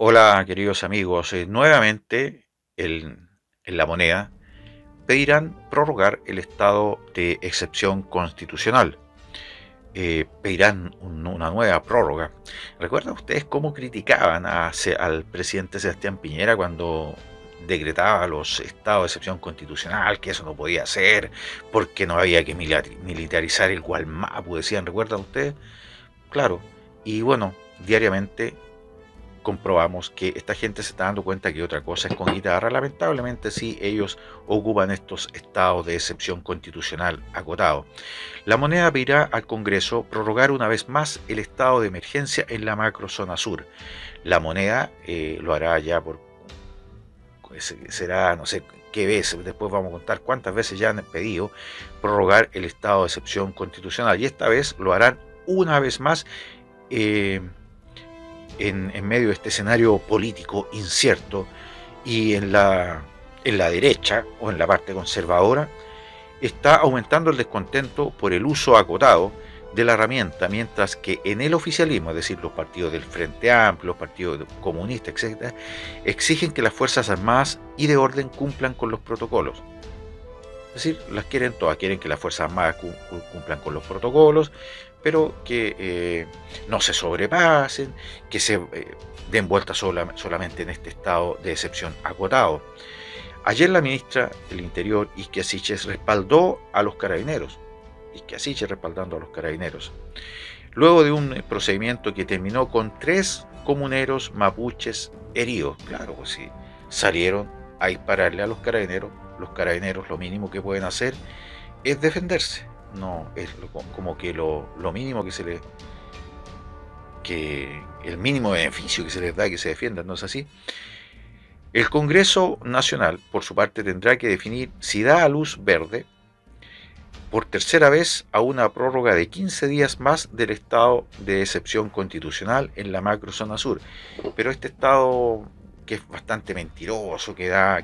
Hola, queridos amigos. Eh, nuevamente, en la moneda, pedirán prorrogar el estado de excepción constitucional. Eh, pedirán una nueva prórroga. ¿Recuerdan ustedes cómo criticaban al presidente Sebastián Piñera cuando decretaba los estados de excepción constitucional, que eso no podía ser, porque no había que militarizar el Gualmapu, decían, ¿recuerdan ustedes? Claro, y bueno, diariamente comprobamos que esta gente se está dando cuenta que otra cosa es con guitarra. Lamentablemente sí, ellos ocupan estos estados de excepción constitucional acotados. La moneda pedirá al Congreso prorrogar una vez más el estado de emergencia en la macrozona sur. La moneda eh, lo hará ya por... será, no sé qué veces, después vamos a contar cuántas veces ya han pedido prorrogar el estado de excepción constitucional. Y esta vez lo harán una vez más. Eh, en, medio de este escenario político incierto y en la, en la derecha o en la parte conservadora está aumentando el descontento por el uso acotado de la herramienta, mientras que en el oficialismo, es decir, los partidos del Frente Amplio, los partidos comunistas, etc., exigen que las Fuerzas Armadas y de orden cumplan con los protocolos. Es decir, las quieren todas, quieren que las Fuerzas Armadas cumplan con los protocolos, pero que eh, no se sobrepasen, que se eh, den vuelta solamente en este estado de excepción acotado. Ayer la ministra del Interior, Isquia Siches, respaldó a los carabineros. Isquia Siches respaldando a los carabineros. Luego de un procedimiento que terminó con tres comuneros mapuches heridos. Claro, pues sí, salieron a dispararle a los carabineros. Los carabineros lo mínimo que pueden hacer es defenderse no es como que lo, mínimo que se le que el mínimo beneficio que se les da que se defiendan, ¿no es así? El Congreso Nacional, por su parte, tendrá que definir si da a luz verde por tercera vez a una prórroga de 15 días más del estado de excepción constitucional en la macrozona sur. Pero este estado que es bastante mentiroso, que da,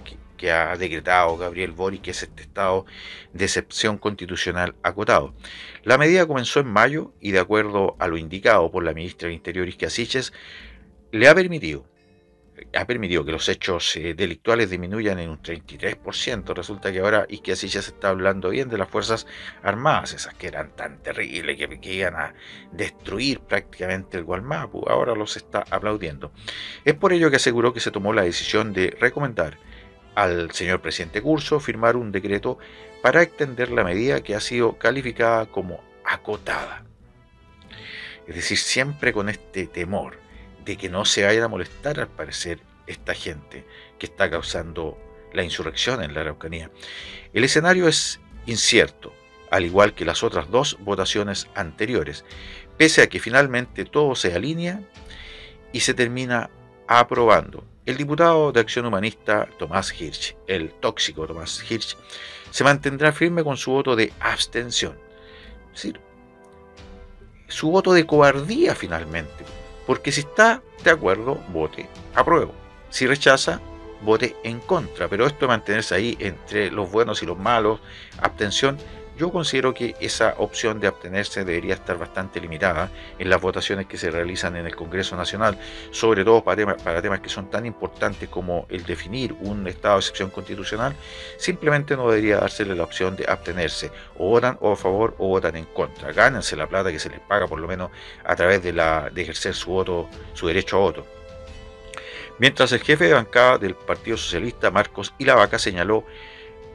ha decretado Gabriel Boric, que es este estado de excepción constitucional acotado. La medida comenzó en mayo y de acuerdo a lo indicado por la ministra del Interior Isquia Siches, le ha permitido ha permitido que los hechos eh, delictuales disminuyan en un 33%. Resulta que ahora Isquia Siches está hablando bien de las Fuerzas Armadas, esas que eran tan terribles, que, que iban a destruir prácticamente el Gualmapu. Ahora los está aplaudiendo. Es por ello que aseguró que se tomó la decisión de recomendar al señor presidente Curso firmar un decreto para extender la medida que ha sido calificada como acotada. Es decir, siempre con este temor de que no se vaya a molestar al parecer esta gente que está causando la insurrección en la Araucanía. El escenario es incierto, al igual que las otras dos votaciones anteriores, pese a que finalmente todo se alinea y se termina aprobando el diputado de Acción Humanista Tomás Hirsch, el tóxico Tomás Hirsch, se mantendrá firme con su voto de abstención. Es decir, su voto de cobardía finalmente. Porque si está de acuerdo, vote apruebo. Si rechaza, vote en contra. Pero esto de mantenerse ahí entre los buenos y los malos, abstención, yo considero que esa opción de abstenerse debería estar bastante limitada en las votaciones que se realizan en el Congreso Nacional, sobre todo para temas, para temas que son tan importantes como el definir un estado de excepción constitucional, simplemente no debería dársele la opción de abstenerse. O votan o a favor o votan en contra. Gánense la plata que se les paga por lo menos a través de, la, de ejercer su voto, su derecho a voto. Mientras el jefe de bancada del Partido Socialista, Marcos Ilavaca, señaló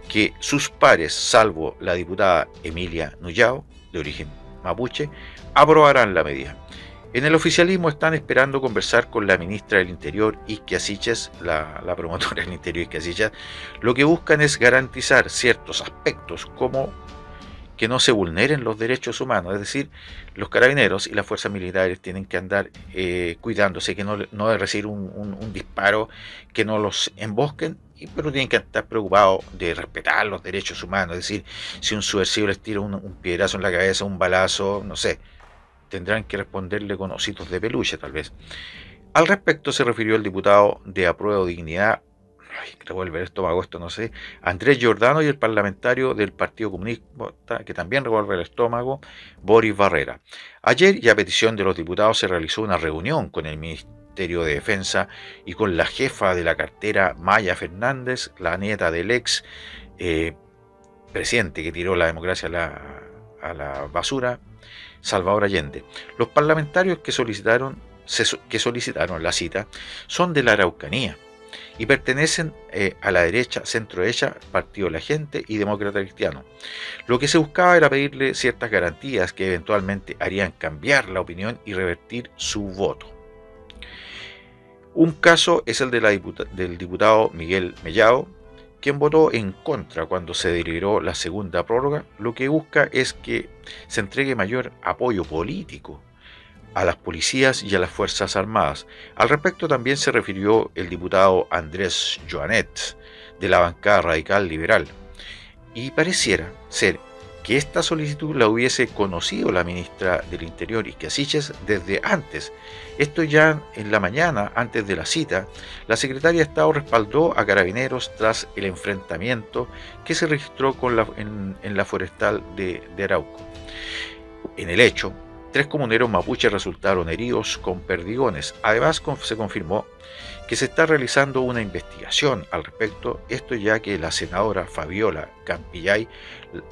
que sus pares, salvo la diputada Emilia Nuyao, de origen mapuche, aprobarán la medida. En el oficialismo están esperando conversar con la ministra del Interior, Isquia Siches, la, promotora del Interior, Siches. Lo que buscan es garantizar ciertos aspectos como que no se vulneren los derechos humanos, es decir, los carabineros y las fuerzas militares tienen que andar eh, cuidándose, que no, no recibir un, disparo, que no los embosquen, pero tienen que estar preocupados de respetar los derechos humanos, es decir, si un subversivo les tira un, piedrazo en la cabeza, un balazo, no sé, tendrán que responderle con ositos de peluche tal vez. Al respecto se refirió el diputado de Apruebo Dignidad, ay, revuelve el estómago esto, no sé, Andrés Giordano y el parlamentario del Partido Comunista, que también revuelve el estómago, Boris Barrera. Ayer, y a petición de los diputados, se realizó una reunión con el Ministerio Ministerio de Defensa y con la jefa de la cartera Maya Fernández, la nieta del ex eh, presidente que tiró la democracia a la, a la basura, Salvador Allende. Los parlamentarios que solicitaron, que solicitaron la cita son de la Araucanía y pertenecen eh, a la derecha, centro derecha, Partido de la Gente y Demócrata Cristiano. Lo que se buscaba era pedirle ciertas garantías que eventualmente harían cambiar la opinión y revertir su voto. Un caso es el del diputado Miguel Mellao, quien votó en contra cuando se deliberó la segunda prórroga, lo que busca es que se entregue mayor apoyo político a las policías y a las Fuerzas Armadas. Al respecto también se refirió el diputado Andrés Joanet de la bancada radical liberal. Y pareciera ser que esta solicitud la hubiese conocido la ministra del Interior y Casiches desde antes. Esto ya en la mañana, antes de la cita, la secretaria de Estado respaldó a carabineros tras el enfrentamiento que se registró con la, en, la forestal de, de Arauco. En el hecho, Tres comuneros mapuches resultaron heridos con perdigones. Además, se confirmó que se está realizando una investigación al respecto, esto ya que la senadora Fabiola Campillay,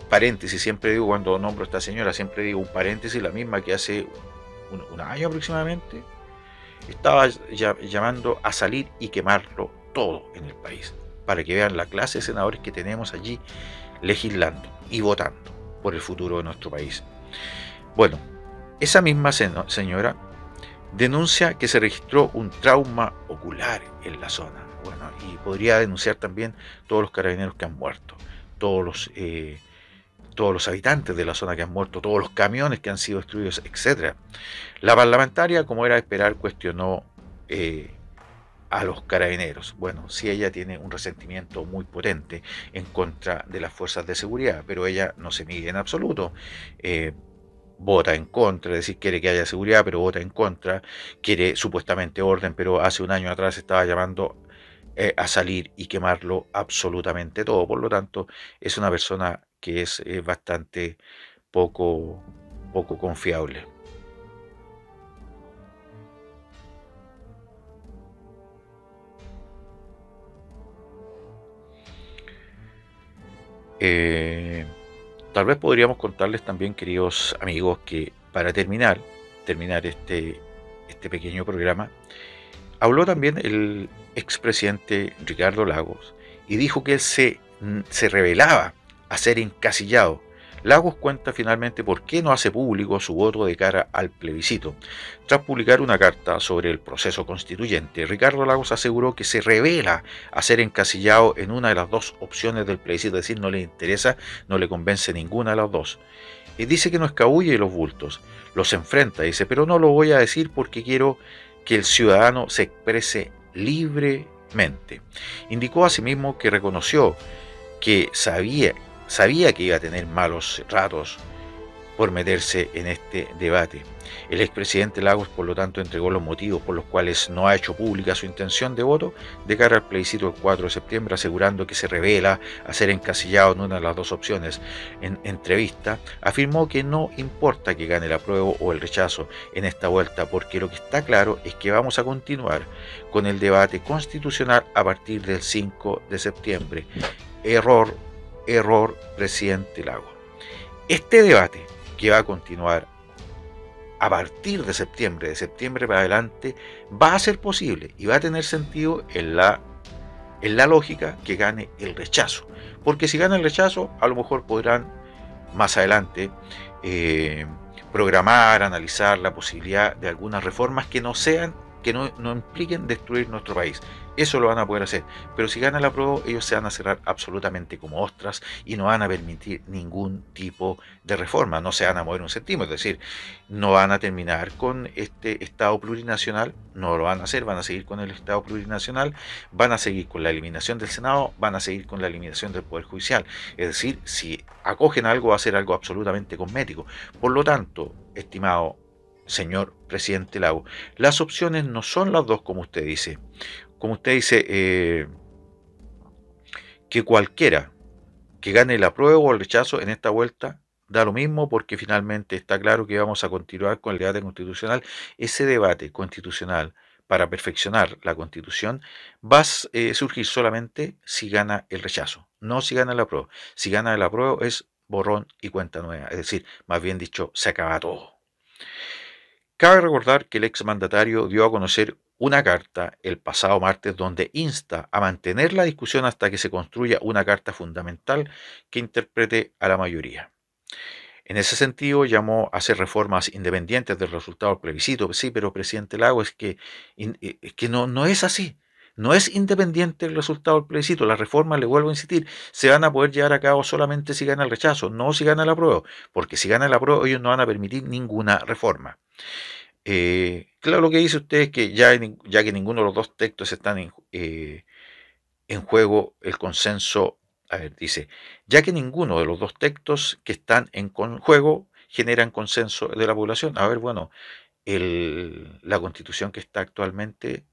paréntesis, siempre digo cuando nombro a esta señora, siempre digo un paréntesis, la misma que hace un, año aproximadamente, estaba llamando a salir y quemarlo todo en el país, para que vean la clase de senadores que tenemos allí legislando y votando por el futuro de nuestro país. Bueno, esa misma señora denuncia que se registró un trauma ocular en la zona. Bueno, y podría denunciar también todos los carabineros que han muerto, todos los, eh, todos los habitantes de la zona que han muerto, todos los camiones que han sido destruidos, etc. La parlamentaria, como era de esperar, cuestionó eh, a los carabineros. Bueno, si ella tiene un resentimiento muy potente en contra de las fuerzas de seguridad, pero ella no se mide en absoluto. Eh, vota en contra, es decir, quiere que haya seguridad, pero vota en contra, quiere supuestamente orden, pero hace un año atrás estaba llamando eh, a salir y quemarlo absolutamente todo. Por lo tanto, es una persona que es eh, bastante poco, poco confiable. Eh, Tal vez podríamos contarles también, queridos amigos, que para terminar, terminar este, este pequeño programa, habló también el expresidente Ricardo Lagos y dijo que él se, se revelaba a ser encasillado Lagos cuenta finalmente por qué no hace público su voto de cara al plebiscito. Tras publicar una carta sobre el proceso constituyente, Ricardo Lagos aseguró que se revela a ser encasillado en una de las dos opciones del plebiscito, es decir, no le interesa, no le convence ninguna de las dos. Y dice que no escabulle los bultos, los enfrenta, dice, pero no lo voy a decir porque quiero que el ciudadano se exprese libremente. Indicó asimismo que reconoció que sabía sabía que iba a tener malos ratos por meterse en este debate. El expresidente Lagos, por lo tanto, entregó los motivos por los cuales no ha hecho pública su intención de voto de cara al plebiscito del 4 de septiembre, asegurando que se revela a ser encasillado en una de las dos opciones. En entrevista, afirmó que no importa que gane el apruebo o el rechazo en esta vuelta, porque lo que está claro es que vamos a continuar con el debate constitucional a partir del 5 de septiembre. Error error presidente Lago. Este debate que va a continuar a partir de septiembre, de septiembre para adelante, va a ser posible y va a tener sentido en la, en la lógica que gane el rechazo. Porque si gana el rechazo, a lo mejor podrán más adelante eh, programar, analizar la posibilidad de algunas reformas que no sean que no, impliquen destruir nuestro país. Eso lo van a poder hacer. Pero si gana la prueba, ellos se van a cerrar absolutamente como ostras y no van a permitir ningún tipo de reforma. No se van a mover un centímetro. Es decir, no van a terminar con este Estado plurinacional. No lo van a hacer. Van a seguir con el Estado plurinacional. Van a seguir con la eliminación del Senado. Van a seguir con la eliminación del Poder Judicial. Es decir, si acogen algo, va a ser algo absolutamente cosmético. Por lo tanto, estimado señor presidente Lago. Las opciones no son las dos como usted dice. Como usted dice, eh, que cualquiera que gane el apruebo o el rechazo en esta vuelta da lo mismo porque finalmente está claro que vamos a continuar con el debate constitucional. Ese debate constitucional para perfeccionar la constitución va a eh, surgir solamente si gana el rechazo, no si gana el apruebo. Si gana el apruebo es borrón y cuenta nueva, es decir, más bien dicho, se acaba todo. Cabe recordar que el exmandatario dio a conocer una carta el pasado martes donde insta a mantener la discusión hasta que se construya una carta fundamental que interprete a la mayoría. En ese sentido, llamó a hacer reformas independientes del resultado del. Sí, pero presidente Lago, es que, eh, es que no, no es así. No es independiente el resultado del plebiscito. Las reformas, le vuelvo a insistir, se van a poder llevar a cabo solamente si gana el rechazo, no si gana el apruebo. Porque si gana el apruebo, ellos no van a permitir ninguna reforma. Eh, claro, lo que dice usted es que ya, ya que ninguno de los dos textos están en, eh, en juego, el consenso a ver, dice, ya que ninguno de los dos textos que están en juego generan consenso de la población. A ver, bueno, la constitución que está actualmente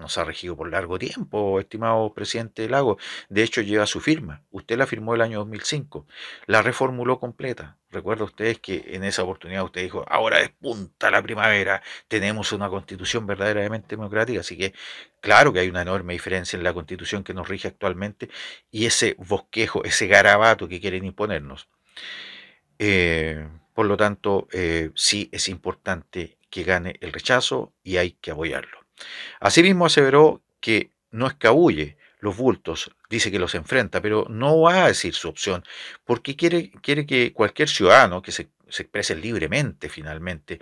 Nos ha regido por largo tiempo, estimado presidente Lago. De hecho, lleva su firma. Usted la firmó el año 2005. La reformuló completa. Recuerda ustedes que en esa oportunidad usted dijo, ahora despunta la primavera, tenemos una constitución verdaderamente democrática. Así que, claro que hay una enorme diferencia en la constitución que nos rige actualmente y ese bosquejo, ese garabato que quieren imponernos. Eh, por lo tanto, eh, sí es importante que gane el rechazo y hay que apoyarlo. Asimismo aseveró que no escabulle los bultos, dice que los enfrenta, pero no va a decir su opción, porque quiere, quiere que cualquier ciudadano que se, se exprese libremente finalmente,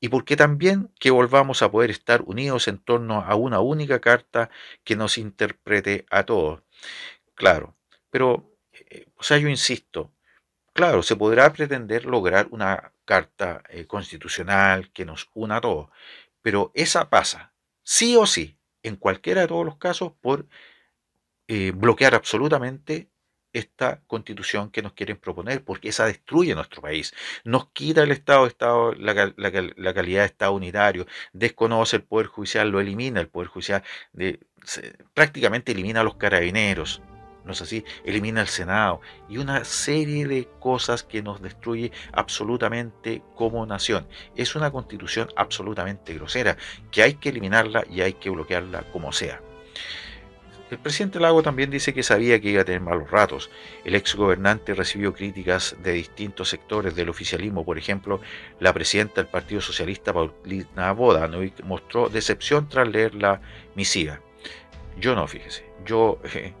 y porque también que volvamos a poder estar unidos en torno a una única carta que nos interprete a todos. Claro, pero, eh, o sea, yo insisto, claro, se podrá pretender lograr una carta eh, constitucional que nos una a todos, pero esa pasa sí o sí, en cualquiera de todos los casos, por eh, bloquear absolutamente esta constitución que nos quieren proponer, porque esa destruye nuestro país, nos quita el Estado, Estado la, calidad de Estado unitario, desconoce el Poder Judicial, lo elimina el Poder Judicial, prácticamente elimina a los carabineros, no es así, elimina el Senado y una serie de cosas que nos destruye absolutamente como nación. Es una constitución absolutamente grosera que hay que eliminarla y hay que bloquearla como sea. El presidente Lago también dice que sabía que iba a tener malos ratos. El ex gobernante recibió críticas de distintos sectores del oficialismo. Por ejemplo, la presidenta del Partido Socialista, Paulina Bodanovic, mostró decepción tras leer la misiva. Yo no, fíjese. Yo eh,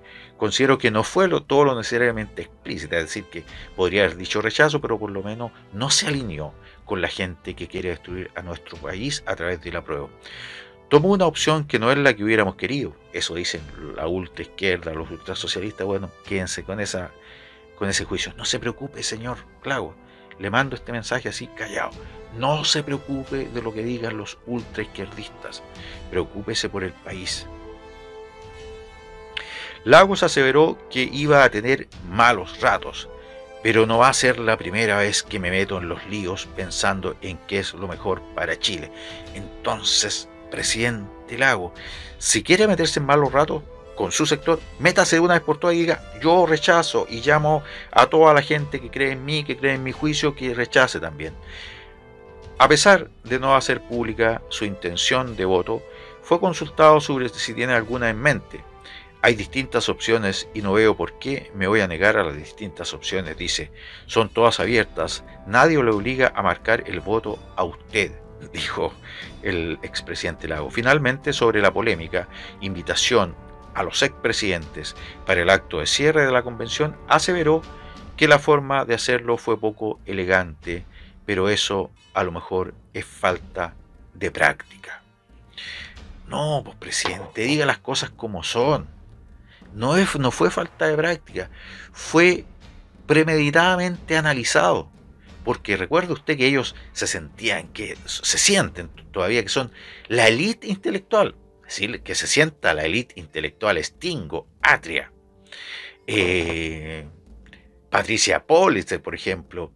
considero que no fue lo, todo lo necesariamente explícita, es decir, que podría haber dicho rechazo, pero por lo menos no se alineó con la gente que quiere destruir a nuestro país a través de la prueba. Tomó una opción que no es la que hubiéramos querido, eso dicen la ultra izquierda, los ultrasocialistas, bueno, quédense con, esa, con ese juicio. No se preocupe, señor Clavo, le mando este mensaje así callado. No se preocupe de lo que digan los ultraizquierdistas, preocúpese por el país, Lagos aseveró que iba a tener malos ratos, pero no va a ser la primera vez que me meto en los líos pensando en qué es lo mejor para Chile. Entonces, presidente Lago, si quiere meterse en malos ratos con su sector, métase de una vez por todas y diga, yo rechazo y llamo a toda la gente que cree en mí, que cree en mi juicio, que rechace también. A pesar de no hacer pública su intención de voto, fue consultado sobre si tiene alguna en mente hay distintas opciones y no veo por qué me voy a negar a las distintas opciones, dice. Son todas abiertas, nadie le obliga a marcar el voto a usted, dijo el expresidente Lago. Finalmente, sobre la polémica invitación a los expresidentes para el acto de cierre de la convención, aseveró que la forma de hacerlo fue poco elegante, pero eso a lo mejor es falta de práctica. No, pues presidente, diga las cosas como son. No, no fue falta de práctica, fue premeditadamente analizado. Porque recuerde usted que ellos se sentían, que se sienten todavía que son la élite intelectual. Es decir, que se sienta la élite intelectual Stingo, Atria, eh, Patricia Pólitzer, por ejemplo,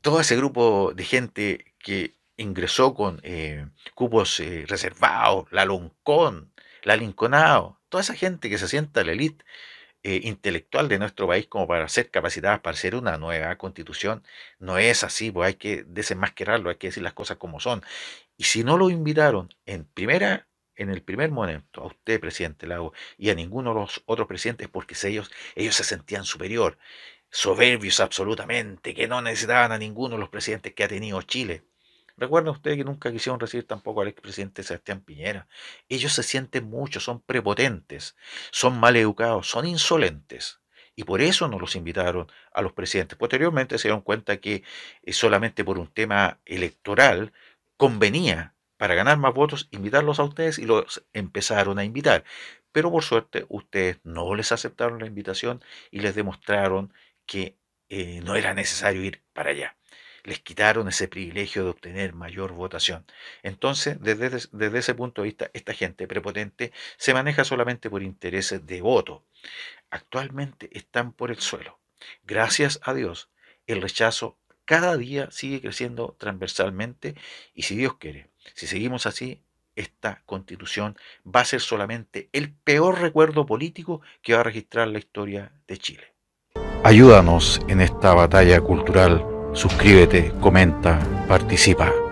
todo ese grupo de gente que ingresó con eh, cupos eh, reservados, la Loncón, la Linconado, toda esa gente que se sienta la élite eh, intelectual de nuestro país como para ser capacitadas para hacer una nueva constitución, no es así, pues hay que desenmascararlo, hay que decir las cosas como son. Y si no lo invitaron en primera en el primer momento a usted, presidente Lago, y a ninguno de los otros presidentes, porque ellos, ellos se sentían superior, soberbios absolutamente, que no necesitaban a ninguno de los presidentes que ha tenido Chile. Recuerden ustedes que nunca quisieron recibir tampoco al expresidente Sebastián Piñera. Ellos se sienten mucho, son prepotentes, son mal educados, son insolentes. Y por eso no los invitaron a los presidentes. Posteriormente se dieron cuenta que eh, solamente por un tema electoral convenía para ganar más votos invitarlos a ustedes y los empezaron a invitar. Pero por suerte ustedes no les aceptaron la invitación y les demostraron que eh, no era necesario ir para allá. Les quitaron ese privilegio de obtener mayor votación. Entonces, desde, ese punto de vista, esta gente prepotente se maneja solamente por intereses de voto. Actualmente están por el suelo. Gracias a Dios, el rechazo cada día sigue creciendo transversalmente y si Dios quiere, si seguimos así, esta constitución va a ser solamente el peor recuerdo político que va a registrar la historia de Chile. Ayúdanos en esta batalla cultural. Suscríbete, comenta, participa.